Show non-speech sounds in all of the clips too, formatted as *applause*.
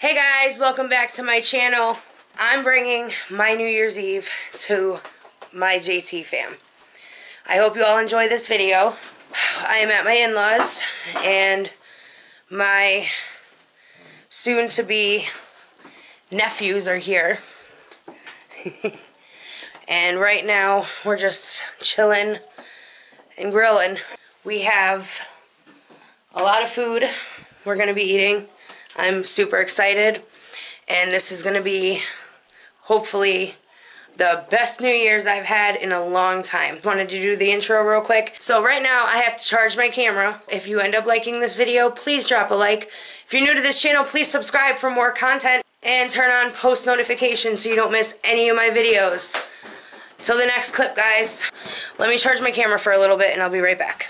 Hey guys, welcome back to my channel. I'm bringing my New Year's Eve to my JT fam. I hope you all enjoy this video. I am at my in-laws and my soon-to-be nephews are here. *laughs* and right now we're just chilling and grilling. We have a lot of food we're going to be eating. I'm super excited. And this is going to be, hopefully, the best New Year's I've had in a long time. Wanted to do the intro real quick. So right now, I have to charge my camera. If you end up liking this video, please drop a like. If you're new to this channel, please subscribe for more content. And turn on post notifications so you don't miss any of my videos. Till the next clip, guys. Let me charge my camera for a little bit and I'll be right back.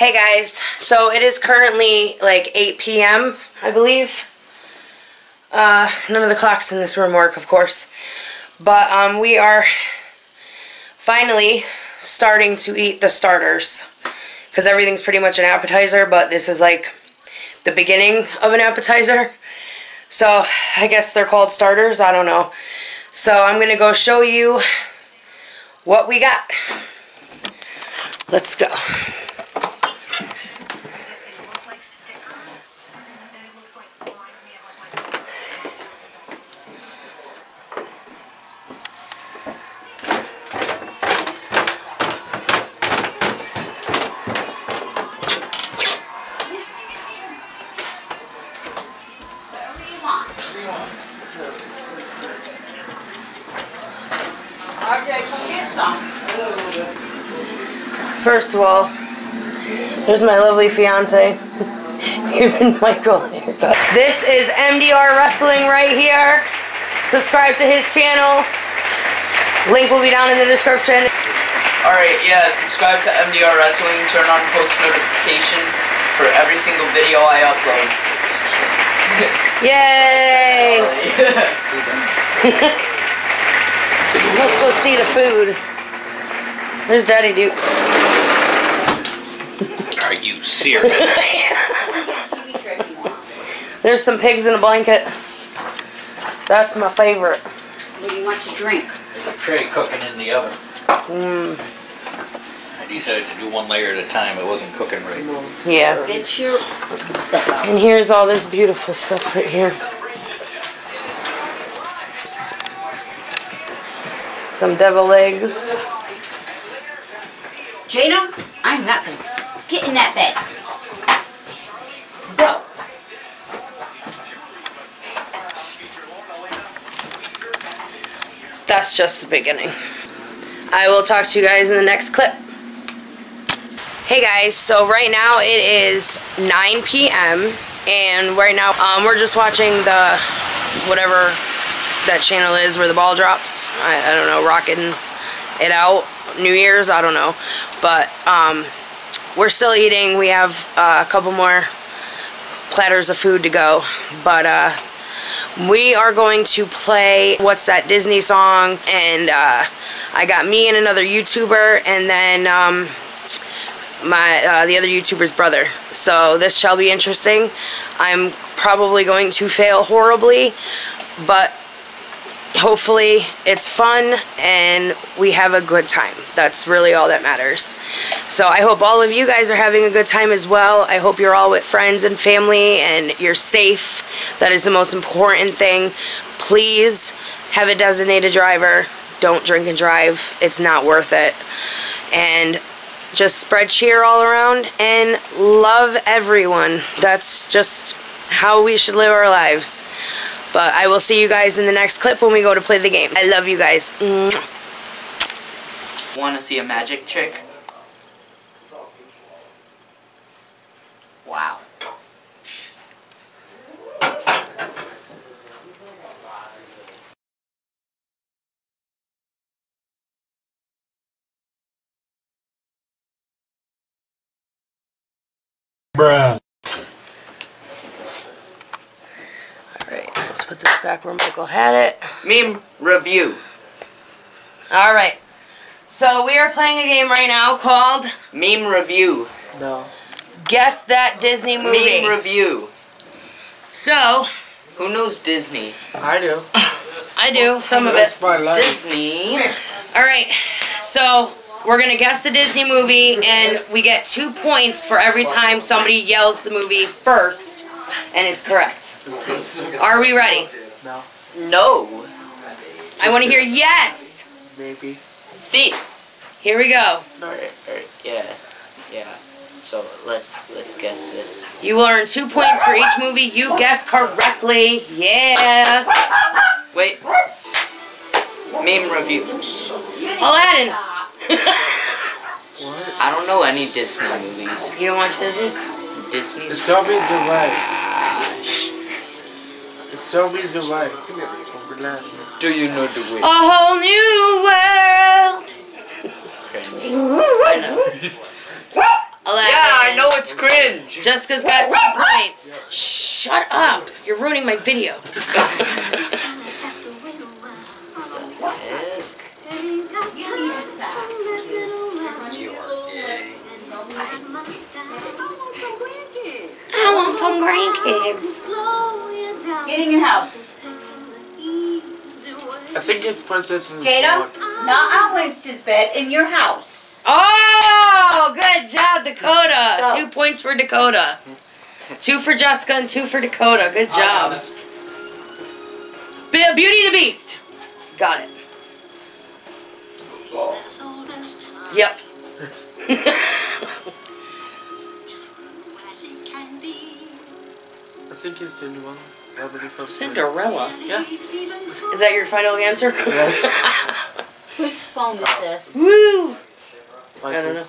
Hey guys, so it is currently like 8 p.m. I believe. Uh, none of the clocks in this room work, of course. But um, we are finally starting to eat the starters. Because everything's pretty much an appetizer, but this is like the beginning of an appetizer. So I guess they're called starters, I don't know. So I'm going to go show you what we got. Let's go. There's my lovely fiance. *laughs* Even Michael. This is MDR Wrestling right here. Subscribe to his channel. Link will be down in the description. Alright, yeah, subscribe to MDR Wrestling, turn on post notifications for every single video I upload. *laughs* Yay! *laughs* Let's go see the food. There's Daddy Dukes. Are you serious? *laughs* There's some pigs in a blanket. That's my favorite. What do you want to drink? There's a tray cooking in the oven. Mm. I decided to do one layer at a time. It wasn't cooking right. Yeah. Get your stuff out. And here's all this beautiful stuff right here. Some devil eggs. Jada, I'm not gonna get in that bed. Go. That's just the beginning. I will talk to you guys in the next clip. Hey guys, so right now it is 9 p.m. and right now um, we're just watching the whatever that channel is where the ball drops. I, I don't know, rocking it out. New Year's, I don't know. But um, we're still eating. We have uh, a couple more platters of food to go. But uh, we are going to play what's that Disney song? And uh, I got me and another YouTuber and then um, my uh, the other YouTuber's brother. So this shall be interesting. I'm probably going to fail horribly but hopefully it's fun and we have a good time. That's really all that matters. So I hope all of you guys are having a good time as well. I hope you're all with friends and family and you're safe. That is the most important thing. Please have a designated driver. Don't drink and drive. It's not worth it. And just spread cheer all around and love everyone. That's just how we should live our lives. But I will see you guys in the next clip when we go to play the game. I love you guys. Want to see a magic trick? Wow. Alright, let's put this back where Michael had it. Meme review. All right. So we are playing a game right now called Meme review. No. Guess That Disney Movie. Meme review. So Who knows Disney? I do. I do some of it. That's my life. Disney. All right. So we're gonna guess the Disney movie, and we get two points for every time somebody yells the movie first, and it's correct. Are we ready? No. No. I want to hear yes. Maybe. See. Here we go. Alright, alright, yeah. Yeah. So let's let's guess this. You will earn two points for each movie you guess correctly. Yeah. Wait. Meme review. Aladdin. what? *laughs* I don't know any Disney movies. You don't watch Disney? Disney's It's so means you're It's so means you're right. Relax. Do you know the way? A whole new world. I know. Aladdin. Yeah, I know it's cringe. Jessica's got two points. Shut up. You're ruining my video. I want some grandkids. Get in your house. I think it's Princess and the Kato? Frog. No, I went to bed in your house. Oh, good job, Dakota. Go. Two points for Dakota. Two for Jessica and two for Dakota. Good job. Be- Beauty and the Beast. Got it. Yep. *laughs* I think it's Cinderella. Nobody from Cinderella. Yeah. Is that your final answer? Yes. *laughs* Whose phone is this? Woo! Like I don't know.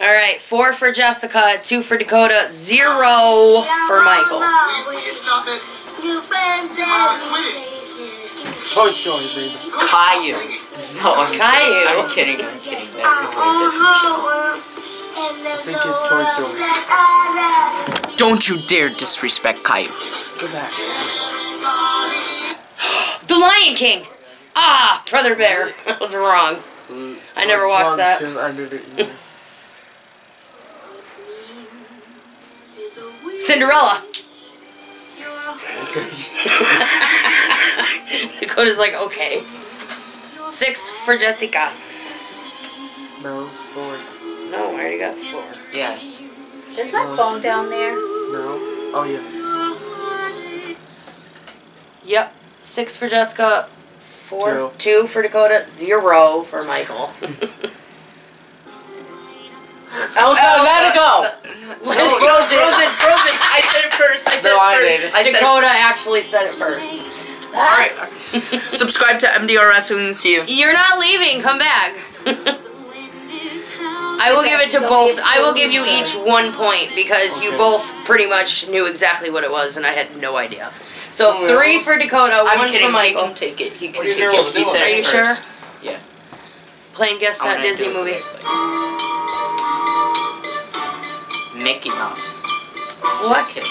All right, four for Jessica, two for Dakota, zero for Michael. Toy Story, baby. Caillou. No, I'm Caillou. I'm kidding. I'm kidding. That's a very different show. I think it's Toy Story. Don't you dare disrespect Caillou. Go back. *gasps* The Lion King. Ah, Brother Bear. I was wrong. I never watched that. Too, I did it either. Cinderella. *laughs* Dakota's like, okay. Six for Jessica. No, four. No, I already got four. Yeah. Is my phone down there? No. Oh yeah. Yep. Six for Jessica. Four. Two. Two for Dakota. Zero for Michael. *laughs* Elsa, oh, *laughs* let it go. No, frozen, frozen, frozen. I said it first. I said No, it first. did. I said Dakota actually said it first. Alright. Subscribe to MDR Wrestling and see you. You're not leaving. Come back. *laughs* I will give it to both. I will give you each one point because you Okay. both pretty much knew exactly what it was, and I had no idea. So three for Dakota, I'm one kidding. for He Michael. can take it. He can What are take you it. girls He said Are it you first. sure? Yeah. Playing guess I'm that gonna Disney do it movie. quickly. Mickey Mouse. What? Just kidding.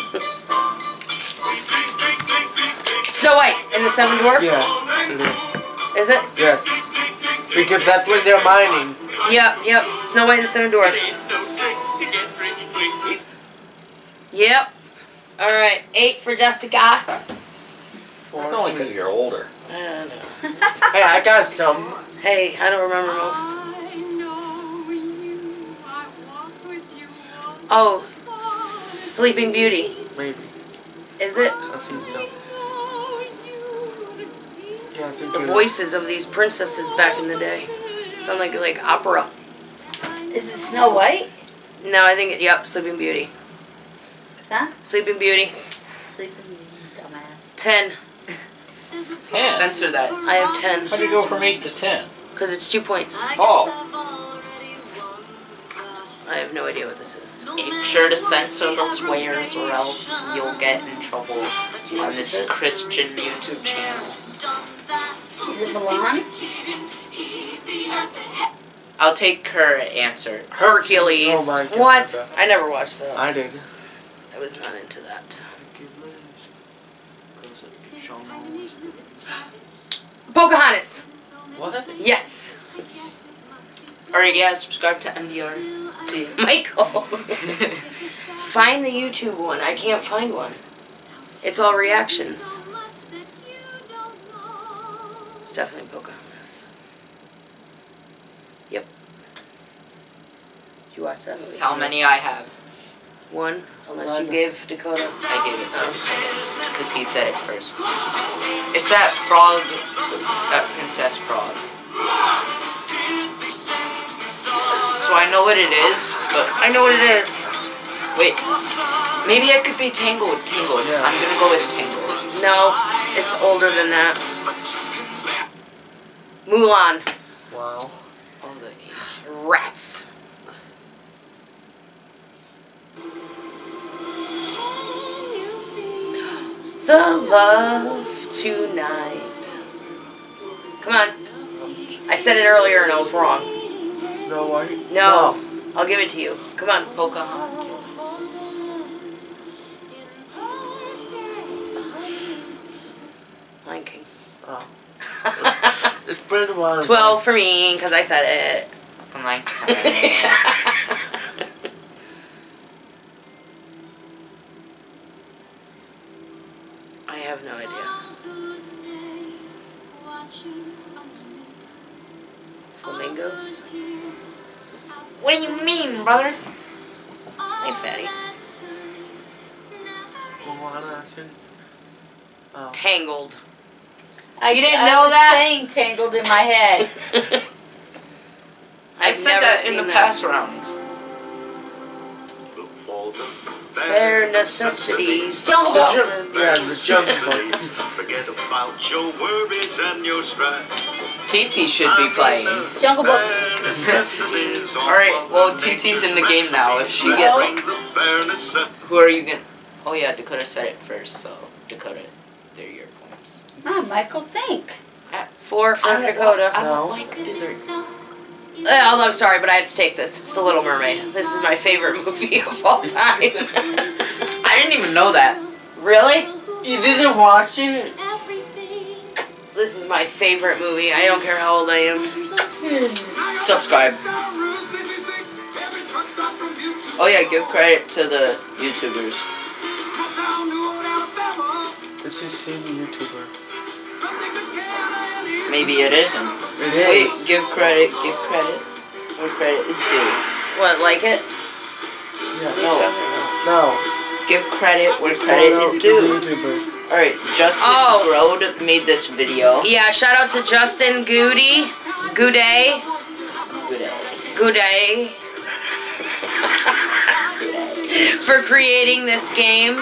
Snow White and the Seven Dwarfs. Yeah. it is. Is it? Yes. Because that's when they're mining. Yep. Yep. Snow White and the Seven Dwarfs. Yep. All right. Eight for Jessica. Four. That's only because you're older. I don't know. Hey, I got some. Hey, I don't remember most. Oh, Sleeping Beauty. Maybe. Is it? I think so. Yeah, The you're voices of these princesses back in the day sound like like opera. Is it Snow White? No, I think it, yep, Sleeping Beauty. Huh? Sleeping Beauty. Sleeping dumbass. Ten. Ten. Censor that. I have ten How do you go from eight to ten? because it's two points. Oh, I have no idea what this is. Make sure to censor the swears or else you'll get in trouble on this Christian YouTube channel. Is Mulan? I'll take her answer. Hercules. Oh my God. What? I never watched that. I did. I was not into that. Pocahontas. What? Yes. Alright, yeah, subscribe to MDR. See. Michael. *laughs* find the YouTube one. I can't find one. It's all reactions. It's definitely Pocahontas. Yep. Did you watch that This is how many I have. One, unless you One. gave Dakota. I gave it to him. Because he said it first. It's that frog. That princess frog. So I know what it is, but I know what it is. wait. Maybe I could be Tangled. Tangled. Yeah. I'm gonna go with Tangled. No, it's older than that. Mulan. Wow. Oh, the age. *sighs* Rats. The love tonight. Come on. I said it earlier and I was wrong. Snow White? No, I'll give it to you. Come on. Pocahontas. Lion King. Oh. *laughs* It's Brandon Water. 12 for me because I said it. Nice. *laughs* I, You didn't I know was that? saying tangled in my head. *laughs* I I've said never that in the that. past rounds. Bare necessities. Jungle The Book. Jungle- yeah, the Forget about your worries and your strife. TT should be playing. Jungle Book. Necessities. Alright, well, TT's in the game now. If she gets. Who are you gonna. Oh, yeah, Dakota said it first, so Dakota, they're your points. Ah, Michael, think. Four for Dakota. I don't like this. Uh, I'm sorry, but I have to take this. It's The Little Mermaid. This is my favorite movie *laughs* of all time. I didn't even know that. really? You didn't watch it? This is my favorite movie. I don't care how old I am. Subscribe. Oh, yeah, give credit to the YouTubers. It's the same YouTuber. Maybe it isn't. It Wait, give credit, give credit. Where credit is due. What, like it? Yeah. No. No. Give credit where credit out is to due. the YouTuber. Alright, Justin Oh. Grode made this video. Yeah, shout out to Justin Goody. Gooday. Good Gooday. *laughs* for creating this game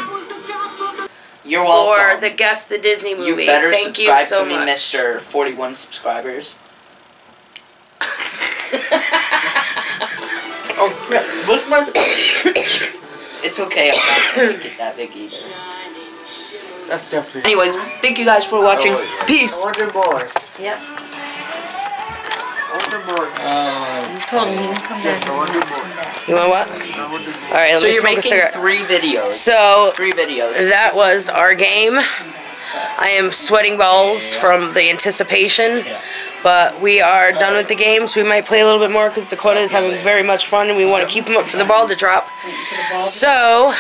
You're for welcome. the guest the Disney movie. you movie. better Thank you subscribe so to me, much. Mr. 41 subscribers. *laughs* Oh, crap. What's my... *coughs* It's okay, I'm not gonna make it that big either. That's definitely... Anyways, thank you guys for watching. I Peace! wanted more. Yep. I wanted more. Um, Told him he didn't come Yes, back. I wanted more. You want what? More. Alright, let So me you're smoke a making cigarette. three videos. So Three videos. that was our game. I am sweating balls from the anticipation, but we are done with the games. We might play a little bit more because Dakota is having very much fun and we want to keep him up for the ball to drop. So,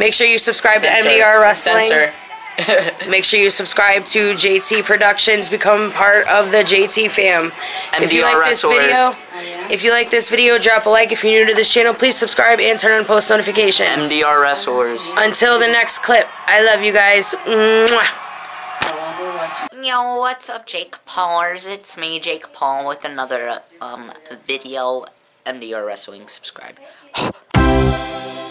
make sure you subscribe to Censor. MDR Wrestling. Censor. *laughs* *laughs* Make sure you subscribe to JT Productions. Become part of the JT fam. And if you MDR like this video, if you like this video, drop a like. If you're new to this channel, please subscribe and turn on post notifications. MDR Wrestlers. Until the next clip, I love you guys. Mwah. I won't be watching. Yo, what's up, Jake Paulers? It's me, Jake Paul, with another um video. MDR Wrestling. Subscribe. *gasps* *laughs*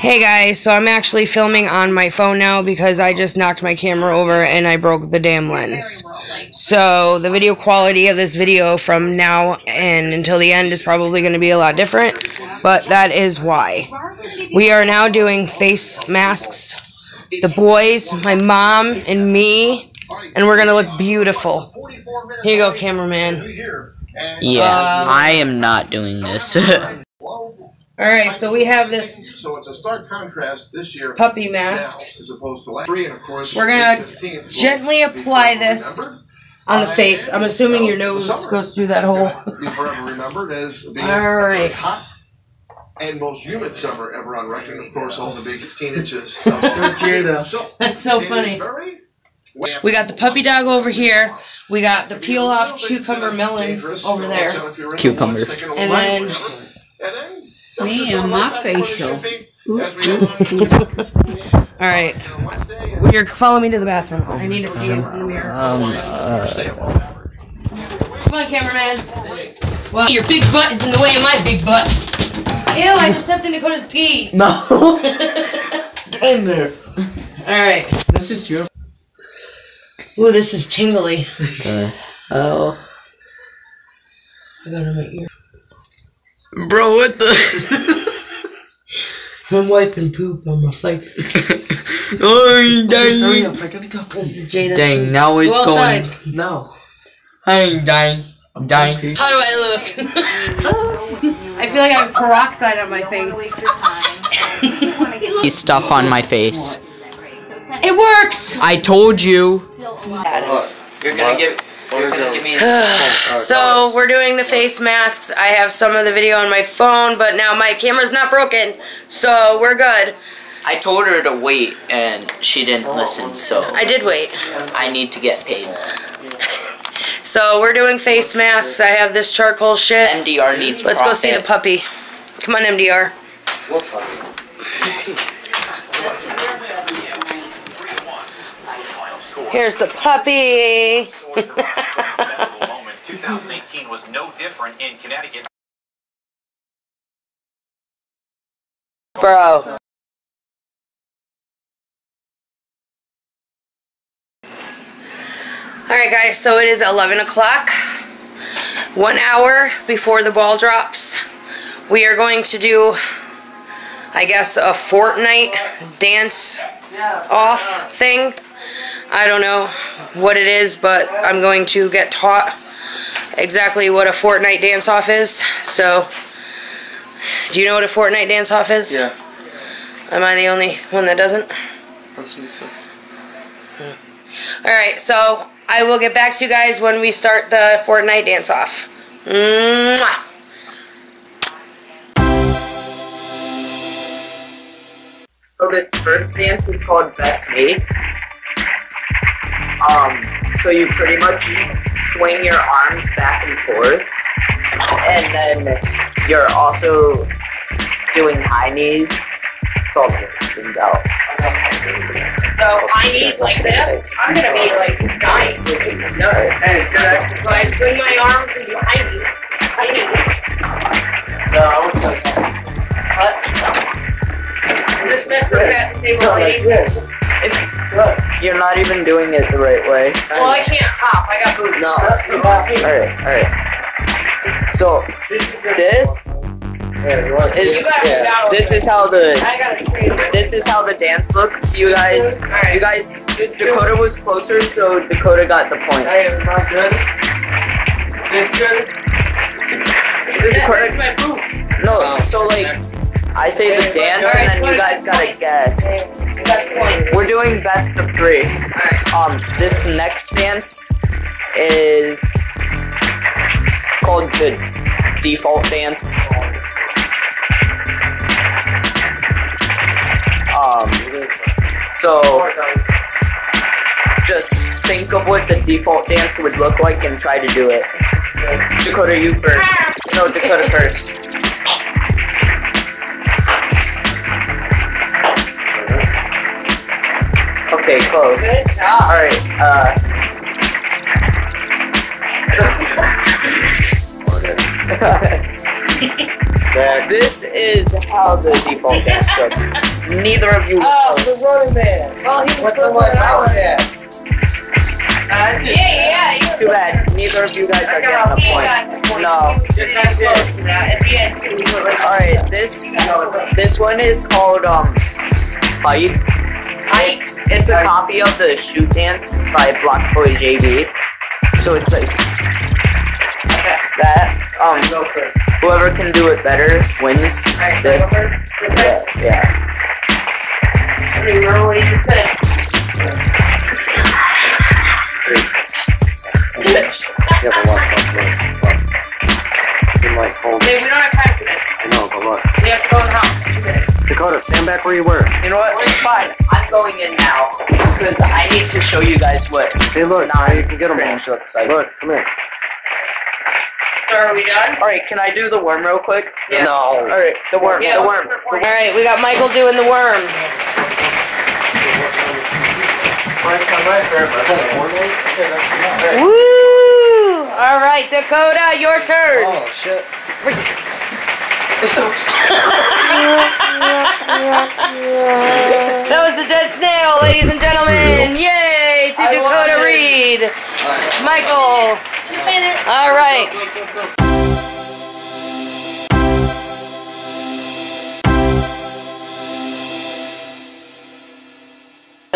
Hey guys, so I'm actually filming on my phone now because I just knocked my camera over and I broke the damn lens. So the video quality of this video from now and until the end is probably going to be a lot different, but that is why. We are now doing face masks. The boys, my mom, and me, and we're going to look beautiful. Here you go, cameraman. Yeah, Um, I am not doing this. *laughs* Alright, so we have this So it's a stark contrast this year puppy now mask as opposed to last. Three, and of course, We're gonna 15th gently apply this remembered. on the face. I'm assuming your nose goes through that hole. Be forever remembered as *laughs* being Alright. the hot and most humid summer ever on record. Of course, all the big 16 inches. *laughs* of Jada. So That's so funny. We got the puppy dog over here. We got the peel off cucumber melon over there. Cucumber. And then Me and my facial. *laughs* Alright. You're following me to the bathroom. I need to see you in the mirror. Um, uh, Come on, cameraman. Well, your big butt is in the way of my big butt. Ew, I just stepped in Dakota's pee. *laughs* No. Get in there. Alright. This is your. Ooh, this is tingly. oh. I got it in my ear. Bro, what the? *laughs* I'm wiping poop on my face. *laughs* oh, Hurry up! I gotta go. This is Jada. Dang, now it's Go going. outside. No. I ain't dying. I'm dying. How do I look? *laughs* I feel like I have peroxide on my face. Stuff on my face. It works! I told you. You're gonna give. Give me. *sighs* So we're doing the face masks. I have some of the video on my phone, but now my camera's not broken, so we're good. I told her to wait, and she didn't listen. So I did wait. I need to get paid. *laughs* So we're doing face masks. I have this charcoal shit. MDR needs. Let's go see the puppy. Come on, MDR. *laughs* *laughs* Here's the puppy. 2018 was no different in Connecticut. Bro. Alright guys, so it is 11 o'clock. One hour before the ball drops. We are going to do, I guess, a Fortnite dance off thing. I don't know what it is, but I'm going to get taught exactly what a Fortnite dance off is. So, do you know what a Fortnite dance off is? Yeah. Am I the only one that doesn't? Let's listen. Alright, so I will get back to you guys when we start the Fortnite dance off. Mwah! So this first dance is called Best Mates. Um, so you pretty much swing your arms back and forth, and then you're also doing high knees. It's all out. So I need like this. I'm gonna be like nice. No, so I swing my arms and do high knees. High knees. No, I want to. What? I'm just meant for at the table, ladies. You're not even doing it the right way. Well, I can't hop. I got boots. No. Alright, alright. So this Yeah, you want to is Yeah. this is how the I gotta train. this is how the dance looks. You guys you guys Dakota was closer, so Dakota got the point. Hey, it's not good. It's good. Dakota, my boot. no, oh. so like I say the dance and then you guys gotta guess. We're doing best of three. Um, this next dance is called the default dance. Um, so just think of what the default dance would look like and try to do it. Dakota, you first. No, Dakota first. Okay, close. Alright, uh. *laughs* this is how the default dance looks. Neither of you. Oh, the running man. Well, he What's the one about that? Yeah, yeah, yeah. Too bad. Neither of you guys are getting a point. No. Alright, this this one is called um Fight. It's, it's a copy of the shoot dance by BlocBoy JB. So it's like that. Um Whoever can do it better wins this. Yeah, yeah. I think remember what you said. Yeah, but look, look, look, look. You like hold. Babe, we don't have time for this. I know, but look. We have to go in the house. In two minutes. Dakota, stand back where you were. You know what? It's fine. I'm going in now because I need to show you guys what See, look, now you can get them all. range looks like. Look, come here. So are we done? All right, can I do the worm real quick? Yeah. No. All right, the worm, Yeah. the worm. All right, we got Michael doing the worm. Woo! All right, Dakota, your turn. Oh, shit. That was the dead snail, ladies and gentlemen. Yay to Dakota Reed. Michael. All right.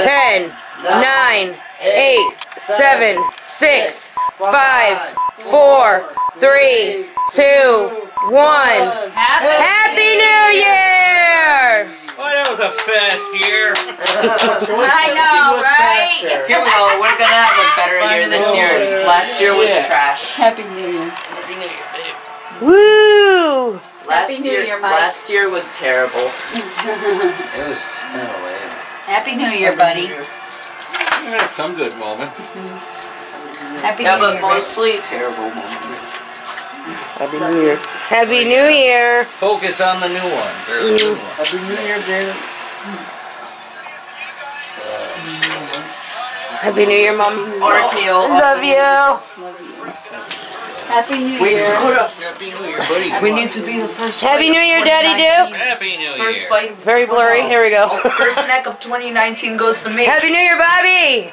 Ten, nine, eight, seven, six, five, four, three, two, one. Happy New Year! Well, that was a fast year. *laughs* I know, right? Here we go. We're gonna have a better year this year. Last year was trash. Happy New Year. Woo! Last Happy New year, Year, Mike. last year was terrible. *laughs* It was kind of lame. Happy New Year, buddy. Yeah, some good moments. Mm-hmm. Happy Yeah, New but Year. buddy. mostly terrible moments. Happy New Year. Happy New Year! Focus on the new ones. They're the mm-hmm. good ones. Happy New Year, Jaden. Happy New Year, Mom. RKO. Love you. Happy New Wait, Year. Dakota. Happy New Year, buddy. We need to be the first. Happy New Year, Daddy 2019. Dukes. Happy New Year. First Year. fight. Very blurry. Here we go. Oh, first neck of 2019 goes to me. Happy New Year, Bobby.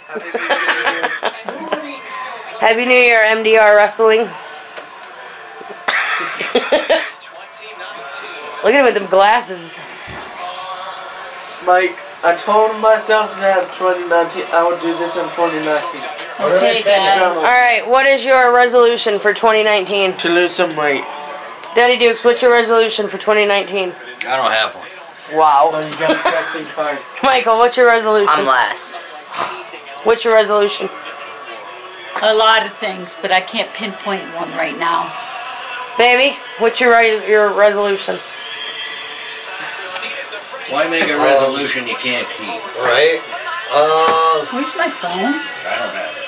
Happy New Year, MDR Wrestling. *laughs* Look at him with them glasses. Mike, I told myself that in 2019 I would do this in 2019. Okay, guys. All right, what is your resolution for 2019? To lose some weight. Daddy Dukes, what's your resolution for 2019? I don't have one. Wow. So you gotta practice hard. *laughs* Michael, what's your resolution? I'm last. What's your resolution? A lot of things, but I can't pinpoint one right now. Baby, what's your re- your resolution? Why make a resolution you can't keep? Right? Uh, Where's my phone? I don't have it.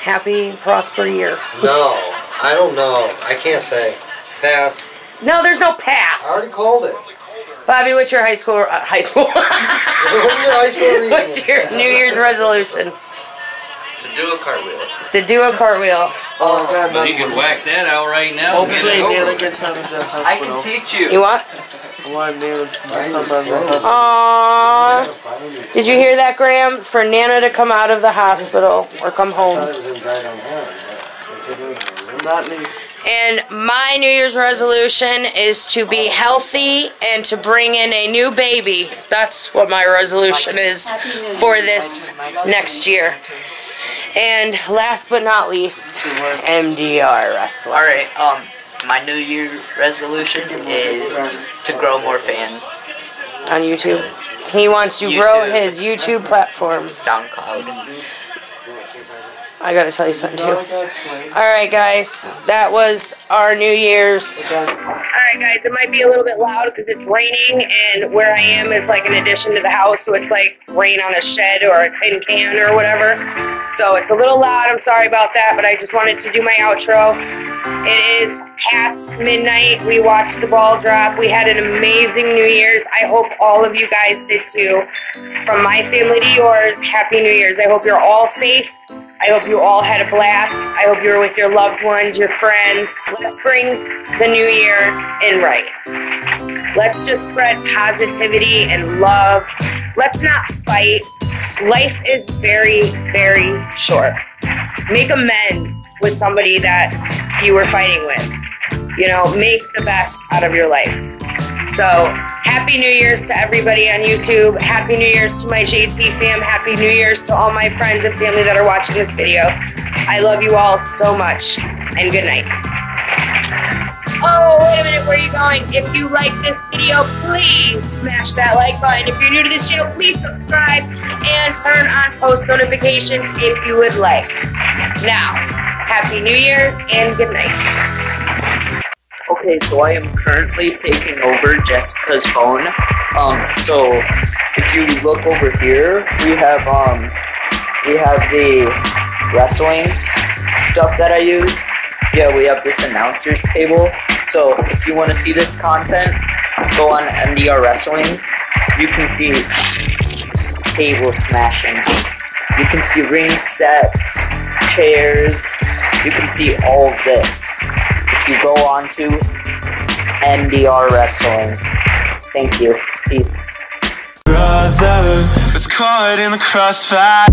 Happy, prosper year. no. I don't know. I can't say. Pass. No, there's no pass. I already called it. Bobby, what's your high school uh, high school? *laughs* What was your high school reading? *laughs* what's your New Year's resolution? To do a cartwheel. To do a cartwheel. Oh, God, But he can whack that out right now and get Hopefully, it over Nayla gets out of the hospital. I can teach you. You what? I want Nayla to come out of the hospital. Aww. Did you hear that, Graham? For Nana to come out of the hospital or come home. Not least. And my New Year's resolution is to be healthy and to bring in a new baby. That's what my resolution is for this next year. And last but not least, MDR Wrestling. All right. Um, my New Year resolution is to grow more fans. on YouTube. He wants to grow his YouTube platform. SoundCloud. I gotta tell you something too. Alright, guys, that was our New Year's. Alright, guys, it might be a little bit loud because it's raining, and where I am is like an addition to the house, so it's like rain on a shed or a tin can or whatever. So it's a little loud. I'm sorry about that, but I just wanted to do my outro. It is past midnight. We watched the ball drop. We had an amazing New Year's. I hope all of you guys did too. From my family to yours, Happy New Year's. I hope you're all safe. I hope you all had a blast. I hope you were with your loved ones, your friends. Let's bring the new year in right. Let's just spread positivity and love. Let's not fight. Life is very, very short. Make amends with somebody that you were fighting with. You know, make the best out of your life. So, happy New Year's to everybody on YouTube. Happy New Year's to my JT fam. Happy New Year's to all my friends and family that are watching this video. I love you all so much, and good night. Oh, wait a minute, where are you going? If you like this video, please smash that like button. If you're new to this channel, please subscribe and turn on post notifications if you would like. Now, Happy New Year's and good night. Okay, so I am currently taking over Jessica's phone. Um, so if you look over here, we have um, we have the wrestling stuff that I use. Yeah, we have this announcers table. So if you want to see this content, go on MDR Wrestling. You can see table smashing. You can see ring steps, chairs. You can see all this. You go on to MDR Wrestling. Thank you. Peace. brother. Was caught in the crossfire.